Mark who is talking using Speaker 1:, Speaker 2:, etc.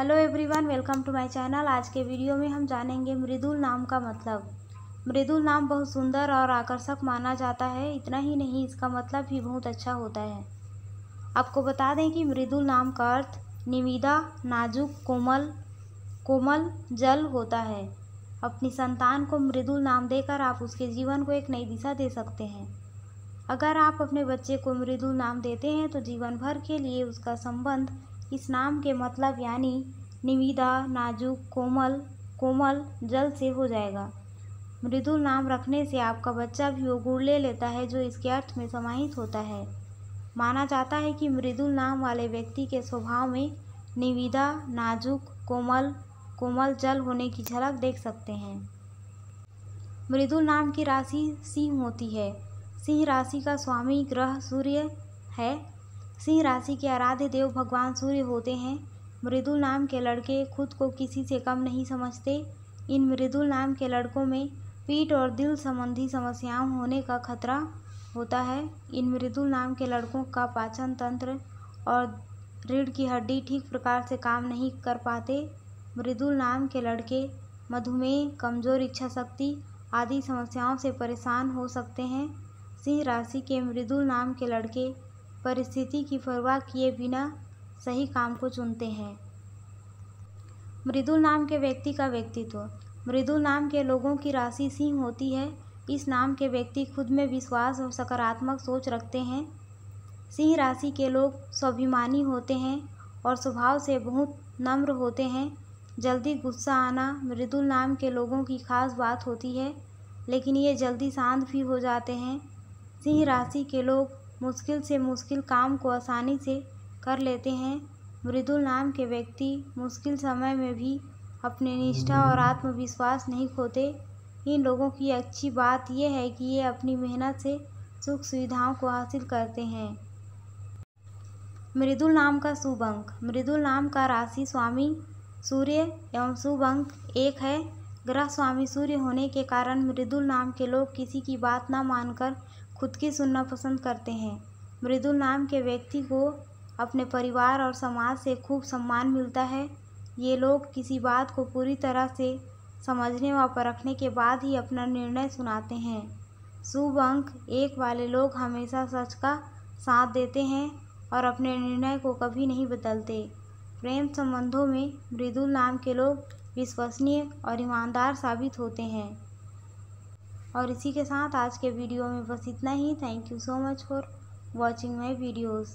Speaker 1: Hello everyone welcome to my channel आज के video में हम जानेंगे मृदुल नाम का मतलब। मृदुल नाम बहुत सुंदर और आकर्षक माना जाता है, इतना ही नहीं, इसका मतलब भी बहुत अच्छा होता है। आपको बता दें कि मृदुल नाम का अर्थ निविदा नाजुक, कोमल कोमल जल होता है। अपनी संतान को मृदुल नाम देकर आप उसके जीवन को एक नई दिशा दे सकते हैं। अगर आप अपने बच्चे को मृदुल नाम देते हैं तो जीवन भर के लिए उसका संबंध इस नाम के मतलब यानी निविदा, नाजुक, कोमल कोमल जल से हो जाएगा। मृदुल नाम रखने से आपका बच्चा भी वो गुण ले लेता है जो इसके अर्थ में समाहित होता है। माना जाता है कि मृदुल नाम वाले व्यक्ति के स्वभाव में निविदा, नाजुक, कोमल कोमल जल होने की झलक देख सकते हैं। मृदुल नाम की राशि सिंह होती है। सिंह राशि का स्वामी ग्रह सूर्य है। सिंह राशि के आराध्य देव भगवान सूर्य होते हैं। मृदुल नाम के लड़के खुद को किसी से कम नहीं समझते। इन मृदुल नाम के लड़कों में पीठ और दिल संबंधी समस्याओं होने का खतरा होता है। इन मृदुल नाम के लड़कों का पाचन तंत्र और रीढ़ की हड्डी ठीक प्रकार से काम नहीं कर पाते। मृदुल नाम के लड़के मधुमेह, कमज़ोर इच्छा शक्ति आदि समस्याओं से परेशान हो सकते हैं। सिंह राशि के मृदुल नाम के लड़के परिस्थिति की परवाह किए बिना सही काम को चुनते हैं। मृदुल नाम के व्यक्ति का व्यक्तित्व। मृदुल नाम के लोगों की राशि सिंह होती है। इस नाम के व्यक्ति खुद में विश्वास और सकारात्मक सोच रखते हैं। सिंह राशि के लोग स्वाभिमानी होते हैं और स्वभाव से बहुत नम्र होते हैं। जल्दी गुस्सा आना मृदुल नाम के लोगों की खास बात होती है, लेकिन ये जल्दी शांत भी हो जाते हैं। सिंह राशि के लोग मुश्किल से मुश्किल काम को आसानी से कर लेते हैं। मृदुल नाम के व्यक्ति मुश्किल समय में भी अपने निष्ठा और आत्मविश्वास नहीं खोते। इन लोगों की अच्छी बात यह है कि ये अपनी मेहनत से सुख सुविधाओं को हासिल करते हैं। मृदुल नाम का शुभ अंक मृदुल नाम का राशि स्वामी सूर्य एवं शुभ अंक एक है। ग्रह स्वामी सूर्य होने के कारण मृदुल नाम के लोग किसी की बात न मानकर खुद की सुनना पसंद करते हैं। मृदुल नाम के व्यक्ति को अपने परिवार और समाज से खूब सम्मान मिलता है। ये लोग किसी बात को पूरी तरह से समझने व परखने के बाद ही अपना निर्णय सुनाते हैं। शुभ अंक, एक वाले लोग हमेशा सच का साथ देते हैं और अपने निर्णय को कभी नहीं बदलते। प्रेम संबंधों में मृदुल नाम के लोग विश्वसनीय और ईमानदार साबित होते हैं। और इसी के साथ आज के वीडियो में बस इतना ही। Thank you so much for watching my videos